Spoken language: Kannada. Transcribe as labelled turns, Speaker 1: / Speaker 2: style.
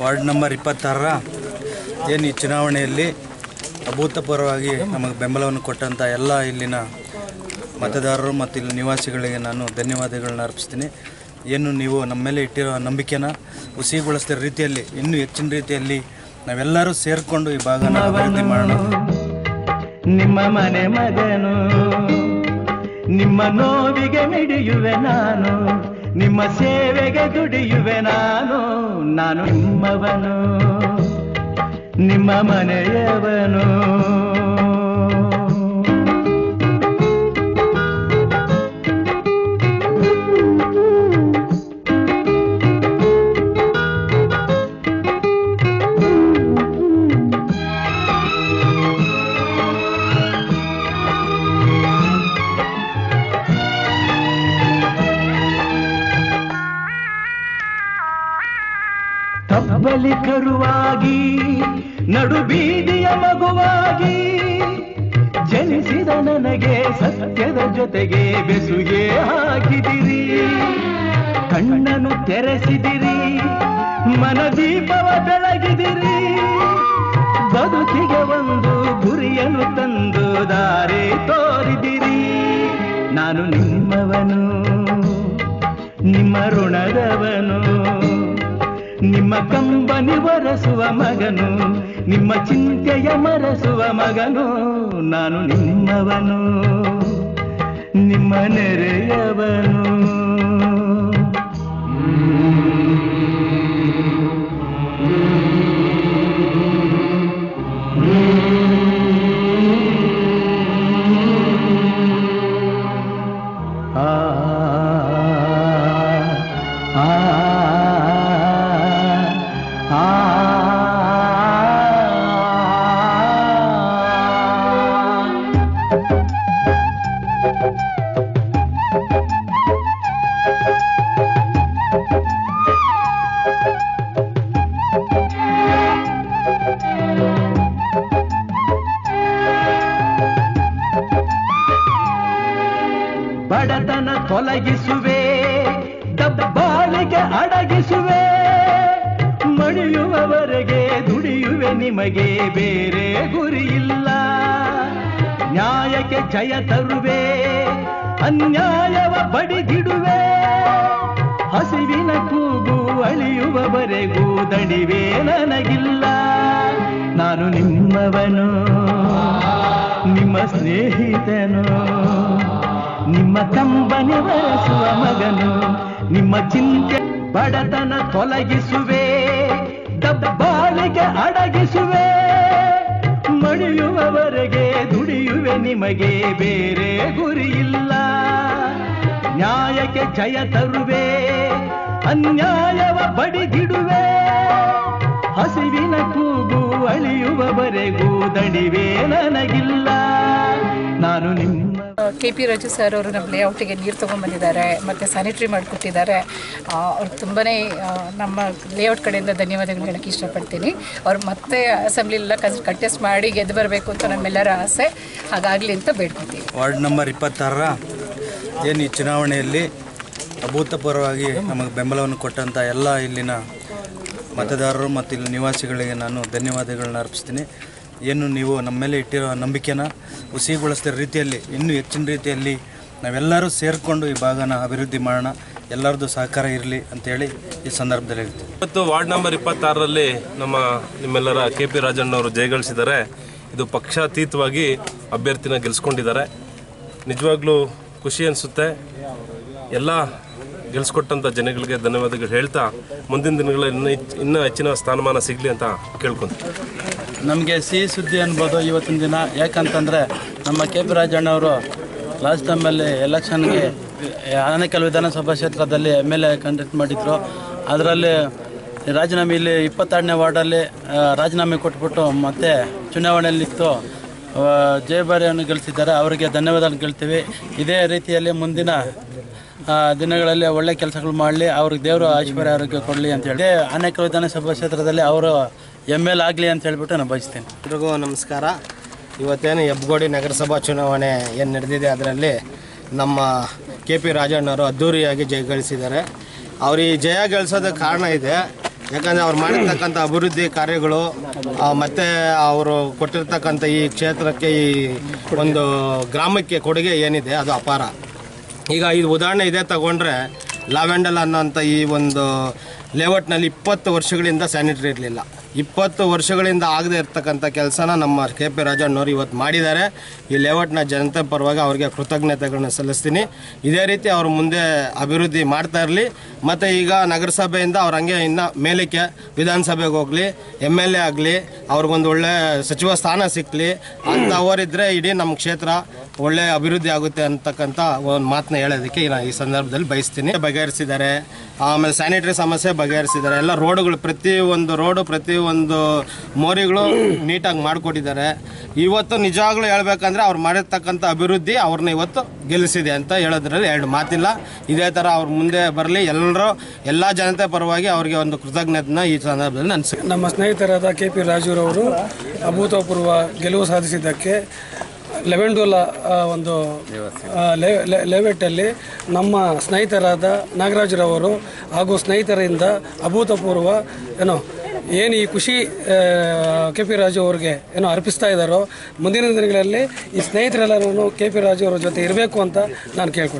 Speaker 1: ವಾರ್ಡ್ ನಂಬರ್ ಇಪ್ಪತ್ತಾರರ ಏನು ಈ ಚುನಾವಣೆಯಲ್ಲಿ ಅಭೂತಪೂರ್ವವಾಗಿ ನಮಗೆ ಬೆಂಬಲವನ್ನು ಕೊಟ್ಟಂಥ ಎಲ್ಲ ಇಲ್ಲಿನ ಮತದಾರರು ಮತ್ತು ಇಲ್ಲಿ ನಿವಾಸಿಗಳಿಗೆ ನಾನು ಧನ್ಯವಾದಗಳನ್ನ ಅರ್ಪಿಸ್ತೀನಿ. ಏನು ನೀವು ನಮ್ಮ ಮೇಲೆ ಇಟ್ಟಿರೋ ನಂಬಿಕೆನ ಹುಸಿಗೊಳಿಸಿದ ರೀತಿಯಲ್ಲಿ, ಇನ್ನೂ ಹೆಚ್ಚಿನ ರೀತಿಯಲ್ಲಿ ನಾವೆಲ್ಲರೂ ಸೇರಿಕೊಂಡು ಈ ಭಾಗನ ಅಭಿವೃದ್ಧಿ ಮಾಡೋಣ.
Speaker 2: ನಿಮ್ಮ ಮನೆ ಮಗನು, ನಿಮ್ಮ ನೋವಿಗೆ ಮಿಡಿಯುವೆ ನಾನು. ನಿಮ್ಮ ಸೇವೆಗೆ ದುಡಿಯುವೆ ನಾನು ನಾನು ನಿಮ್ಮವನು ನಿಮ್ಮ ಮನೆಯವನು. ತಬ್ಬಲಿ ಕರುವಾಗಿ, ನಡು ಬೀದಿಯ ಮಗುವಾಗಿ, ಜನಿಸಿದ ನನಗೆ ಸತ್ಯದ ಜೊತೆಗೆ ಬೆಸುಗೆ ಹಾಕಿದಿರಿ. ಕಣ್ಣನ್ನು ತೆರೆಸಿದಿರಿ, ಮನದೀಪವ ಬೆಳಗಿದಿರಿ. ಬದುಕಿಗೆ ಒಂದು ಗುರಿಯನ್ನು ತಂದು ದಾರಿ ತೋರಿದಿರಿ. ನಾನು ನಿಮ್ಮವನು, ನಿಮ್ಮ ಋಣದವನು. ನಿಮ್ಮ ಕಂಬನಿ ಒರೆಸುವ ಮಗನು ನಿಮ್ಮ ಚಿಂತೆಯ ಮರೆಸುವ ಮಗನು ನಾನು ನಿಮ್ಮವನು ನಿಮ್ಮ ನೆರೆಯವನು ಬಡತನ ತೊಲಗಿಸುವೆ ದಬ್ಬಾಳಿಗೆ ಅಡಗಿಸುವೆ, ಮಣಿಯುವವರೆಗೆ ದುಡಿಯುವೆ ನಿಮಗೆ ಬೇರೆ ಗುರಿಯಿಲ್ಲ ನ್ಯಾಯಕ್ಕೆ ಜಯ ತರುವೆ, ಅನ್ಯಾಯವ ಬಡಿಗಿಡುವೆ ಹಸಿವಿನ ಕೂಗು ಅಳಿಯುವವರೆಗೂ ದಣಿವೆ ನನಗಿಲ್ಲ. ನಾನು ನಿಮ್ಮವನು, ನಿಮ್ಮ ಸ್ನೇಹಿತನು. ನಿಮ್ಮ ಕಂಬನಿ ಬಯಸುವ ಮಗನು, ನಿಮ್ಮ ಚಿಂತೆ ಬಡತನ ತೊಲಗಿಸುವೆ, ದಬ್ಬಾಳಿಗೆ ಅಡಗಿಸುವೆ, ಮಣಿಯುವವರೆಗೆ ದುಡಿಯುವೆ ನಿಮಗೆ ಬೇರೆ ಗುರಿಯಿಲ್ಲ. ನ್ಯಾಯಕ್ಕೆ ಜಯ ತರುವೆ, ಅನ್ಯಾಯವ ಬಡಿಗಿಡುವೆ ಹಸಿವಿನ ಕೂಗು ಅಳಿಯುವವರೆಗೂ ದಣಿವೆ ನನಗಿಲ್ಲ. ನಾನು ನಿಮ್ಮ
Speaker 3: ಕೆ ಪಿ ರಾಜು ಸರ್ ಅವರು ನಮ್ಮ ಲೇಔಟಿಗೆ ನೀರು ತೊಗೊಂಬಂದಿದ್ದಾರೆ ಮತ್ತು ಸ್ಯಾನಿಟ್ರಿ ಮಾಡಿಕೊಟ್ಟಿದ್ದಾರೆ. ಅವ್ರು ತುಂಬಾ ನಮ್ಮ ಲೇಔಟ್ ಕಡೆಯಿಂದ ಧನ್ಯವಾದಗಳು ಹೇಳೋಕ್ಕೆ ಇಷ್ಟಪಡ್ತೀನಿ. ಅವ್ರು ಮತ್ತೆ ಅಸೆಂಬ್ಲಿಲೆಲ್ಲ ಕನ್ ಕಂಟೆಸ್ಟ್ ಮಾಡಿ ಗೆದ್ದು ಬರಬೇಕು ಅಂತ ನಮ್ಮೆಲ್ಲರ ಆಸೆ. ಹಾಗಾಗಲಿ ಅಂತ ಬೇಡ್ಕೊತೀವಿ.
Speaker 1: ವಾರ್ಡ್ ನಂಬರ್ ಇಪ್ಪತ್ತಾರರ ಏನು ಈ ಚುನಾವಣೆಯಲ್ಲಿ ಅಭೂತಪೂರ್ವವಾಗಿ ನಮಗೆ ಬೆಂಬಲವನ್ನು ಕೊಟ್ಟಂಥ ಎಲ್ಲ ಇಲ್ಲಿನ ಮತದಾರರು ಮತ್ತು ಇಲ್ಲಿ ನಿವಾಸಿಗಳಿಗೆ ನಾನು ಧನ್ಯವಾದಗಳನ್ನ ಅರ್ಪಿಸ್ತೀನಿ. ಏನು ನೀವು ನಮ್ಮ ಮೇಲೆ ಇಟ್ಟಿರೋ ನಂಬಿಕೆನ ಹುಸಿಗೊಳಿಸಿದ ರೀತಿಯಲ್ಲಿ, ಇನ್ನೂ ಹೆಚ್ಚಿನ ರೀತಿಯಲ್ಲಿ ನಾವೆಲ್ಲರೂ ಸೇರಿಕೊಂಡು ಈ ಭಾಗನ ಅಭಿವೃದ್ಧಿ ಮಾಡೋಣ, ಎಲ್ಲರದ್ದು ಸಹಕಾರ ಇರಲಿ ಅಂತೇಳಿ ಈ ಸಂದರ್ಭದಲ್ಲಿ ಹೇಳ್ತೀವಿ
Speaker 4: ಇವತ್ತು ವಾರ್ಡ್ ನಂಬರ್ ಇಪ್ಪತ್ತಾರರಲ್ಲಿ ನಮ್ಮ ನಿಮ್ಮೆಲ್ಲರ ಕೆ ಪಿ ರಾಜಣ್ಣವರು ಜಯಗಳಿಸಿದ್ದಾರೆ ಇದು ಪಕ್ಷಾತೀತವಾಗಿ ಅಭ್ಯರ್ಥಿನ ಗೆಲ್ಸ್ಕೊಂಡಿದ್ದಾರೆ. ನಿಜವಾಗ್ಲೂ ಖುಷಿ ಅನಿಸುತ್ತೆ. ಎಲ್ಲ ಗೆಲ್ಸ್ಕೊಟ್ಟಂಥ ಜನಗಳಿಗೆ ಧನ್ಯವಾದಗಳು ಹೇಳ್ತಾ ಮುಂದಿನ ದಿನಗಳಲ್ಲಿ ಇನ್ನೂ ಹೆಚ್ಚ್- ಇನ್ನೂ ಹೆಚ್ಚಿನ ಸ್ಥಾನಮಾನ ಸಿಗಲಿ ಅಂತ ಕೇಳ್ಕೊಂತೀನಿ
Speaker 5: ನಮಗೆ ಸಿಹಿ ಸುದ್ದಿ ಅನ್ಬೋದು ಇವತ್ತಿನ ದಿನ. ಯಾಕಂತಂದರೆ ನಮ್ಮ ಕೆ ಪಿ ರಾಜಣ್ಣವರು ಲಾಸ್ಟ್ ಟೈಮಲ್ಲಿ ಎಲೆಕ್ಷನ್ಗೆ ಆನೇಕಲ್ ವಿಧಾನಸಭಾ ಕ್ಷೇತ್ರದಲ್ಲಿ ಎಂ ಎಲ್ ಎ ಕಂಡಕ್ಟ್ ಮಾಡಿದ್ರು. ಅದರಲ್ಲಿ ರಾಜೀನಾಮೆ ಇಲ್ಲಿ ಇಪ್ಪತ್ತೆರಡನೇ ವಾರ್ಡಲ್ಲಿ ರಾಜೀನಾಮೆ ಕೊಟ್ಬಿಟ್ಟು ಮತ್ತೆ ಚುನಾವಣೆಯಲ್ಲಿ ನಿಂತು ಜಯಭಾರಿಯನ್ನು ಗೆಲ್ಲಿಸಿದ್ದಾರೆ ಅವರಿಗೆ ಧನ್ಯವಾದ ಗೆಲ್ತೀವಿ ಇದೇ ರೀತಿಯಲ್ಲಿ ಮುಂದಿನ ದಿನಗಳಲ್ಲಿ ಒಳ್ಳೆ ಕೆಲಸಗಳು ಮಾಡಲಿ, ಅವ್ರಿಗೆ ದೇವರು ಐಶ್ವರ್ಯ ಆರೋಗ್ಯ ಕೊಡಲಿ ಅಂತ ಹೇಳಿ. ಅನೇಕ ವಿಧಾನಸಭಾ ಕ್ಷೇತ್ರದಲ್ಲಿ ಅವರು ಎಂ ಎಲ್ ಆಗಲಿ ಅಂತ ಹೇಳ್ಬಿಟ್ಟು ನಾನು ಬಯಸ್ತೇನೆ.
Speaker 6: ಎಲ್ರಿಗೂ ನಮಸ್ಕಾರ. ಇವತ್ತೇನು ಹೆಬ್ಗೋಡಿ ನಗರಸಭಾ ಚುನಾವಣೆ ಏನು ನಡೆದಿದೆ ಅದರಲ್ಲಿ ನಮ್ಮ ಕೆ ಪಿ ರಾಜಣ್ಣವರು ಅದ್ಧೂರಿಯಾಗಿ ಜಯ ಗಳಿಸಿದ್ದಾರೆ. ಅವ್ರು ಈ ಜಯ ಗಳಿಸೋದಕ್ಕೆ ಕಾರಣ ಇದೆ. ಯಾಕಂದರೆ ಅವ್ರು ಮಾಡಿರ್ತಕ್ಕಂಥ ಅಭಿವೃದ್ಧಿ ಕಾರ್ಯಗಳು ಮತ್ತೆ ಅವರು ಕೊಟ್ಟಿರ್ತಕ್ಕಂಥ ಈ ಕ್ಷೇತ್ರಕ್ಕೆ ಈ ಒಂದು ಗ್ರಾಮಕ್ಕೆ ಕೊಡುಗೆ ಏನಿದೆ ಅದು ಅಪಾರ. ಈಗ ಇದು ಉದಾಹರಣೆ ಇದೆ, ತಗೊಂಡ್ರೆ ಲಾವೆಂಡಲ್ ಅನ್ನೋಂಥ ಈ ಒಂದು ಲೇಔಟ್ನಲ್ಲಿ ಇಪ್ಪತ್ತು ವರ್ಷಗಳಿಂದ ಸ್ಯಾನಿಟರಿ ಇರಲಿಲ್ಲ. ಇಪ್ಪತ್ತು ವರ್ಷಗಳಿಂದ ಆಗದೆ ಇರ್ತಕ್ಕಂಥ ಕೆಲಸನ ನಮ್ಮ ಕೆ ಪಿ ರಾಜಣ್ಣವ್ರು ಇವತ್ತು ಮಾಡಿದ್ದಾರೆ. ಈ ಲೇಔಟ್ನ ಜನತೆ ಪರವಾಗಿ ಅವ್ರಿಗೆ ಕೃತಜ್ಞತೆಗಳನ್ನ ಸಲ್ಲಿಸ್ತೀನಿ. ಇದೇ ರೀತಿ ಅವರು ಮುಂದೆ ಅಭಿವೃದ್ಧಿ ಮಾಡ್ತಾ ಇರಲಿ. ಮತ್ತು ಈಗ ನಗರಸಭೆಯಿಂದ ಅವ್ರು ಹಂಗೆ ಇನ್ನು ಮೇಲಕ್ಕೆ ವಿಧಾನಸಭೆಗೆ ಹೋಗಲಿ, ಎಂ ಎಲ್ ಎ ಆಗಲಿ, ಅವ್ರಿಗೊಂದು ಒಳ್ಳೆ ಸಚಿವ ಸ್ಥಾನ ಸಿಕ್ಕಲಿ ಅಂಥವರಿದ್ದರೆ ಇಡೀ ನಮ್ಮ ಕ್ಷೇತ್ರ ಒಳ್ಳೆ ಅಭಿವೃದ್ಧಿ ಆಗುತ್ತೆ ಅಂತಕ್ಕಂಥ ಒಂದು ಮಾತನ್ನ ಹೇಳೋದಕ್ಕೆ ನಾನು ಈ ಸಂದರ್ಭದಲ್ಲಿ ಬಯಸ್ತೀನಿ. ಬಗೆಹರಿಸಿದ್ದಾರೆ. ಆಮೇಲೆ ಸ್ಯಾನಿಟರಿ ಸಮಸ್ಯೆ ಬಗೆಹರಿಸಿದ್ದಾರೆ. ಎಲ್ಲ ರೋಡುಗಳು, ಪ್ರತಿ ಒಂದು ರೋಡು, ಪ್ರತಿ ಒಂದು ಮೋರಿಗಳು ನೀಟಾಗಿ ಮಾಡಿಕೊಟ್ಟಿದ್ದಾರೆ. ಇವತ್ತು ನಿಜವಾಗ್ಲೂ ಹೇಳ್ಬೇಕಂದ್ರೆ ಅವ್ರು ಮಾಡಿರ್ತಕ್ಕಂಥ ಅಭಿವೃದ್ಧಿ ಅವ್ರನ್ನ ಇವತ್ತು ಗೆಲ್ಲಿಸಿದೆ ಅಂತ ಹೇಳೋದ್ರಲ್ಲಿ ಎರಡು ಮಾತಿಲ್ಲ. ಇದೇ ಥರ ಅವ್ರ ಮುಂದೆ ಬರಲಿ. ಎಲ್ಲರೂ, ಎಲ್ಲ ಜನತೆ ಪರವಾಗಿ ಅವ್ರಿಗೆ ಒಂದು ಕೃತಜ್ಞತೆನ ಈ ಸಂದರ್ಭದಲ್ಲಿ ನಾನು
Speaker 7: ನಮ್ಮ ಸ್ನೇಹಿತರಾದ ಕೆ ಪಿ ರಾಜೂರವರು ಅಭೂತಪೂರ್ವ ಗೆಲುವು ಸಾಧಿಸಿದ್ದಕ್ಕೆ ಲೆವೆಂಡೋಲ ಒಂದು ಆ, ಲೆ- ಲೆ- ನಮ್ಮ ಸ್ನೇಹಿತರಾದ ನಾಗರಾಜರವರು ಹಾಗೂ ಸ್ನೇಹಿತರಿಂದ ಅಭೂತಪೂರ್ವ ಏನೋ ಏನು ಈ ಖುಷಿ ಕೆ ಪಿ ರಾಜು ಅವ್ರಿಗೆ ಏನೋ ಅರ್ಪಿಸ್ತಾ ಇದ್ದಾರೋ ಮುಂದಿನ ದಿನಗಳಲ್ಲಿ ಈ ಸ್ನೇಹಿತರೆಲ್ಲರೂ ಕೆ ಪಿ ರಾಜು ಅವರ ಜೊತೆ ಇರಬೇಕು ಅಂತ ನಾನು ಕೇಳ್ಕೊಳ್ತೀನಿ.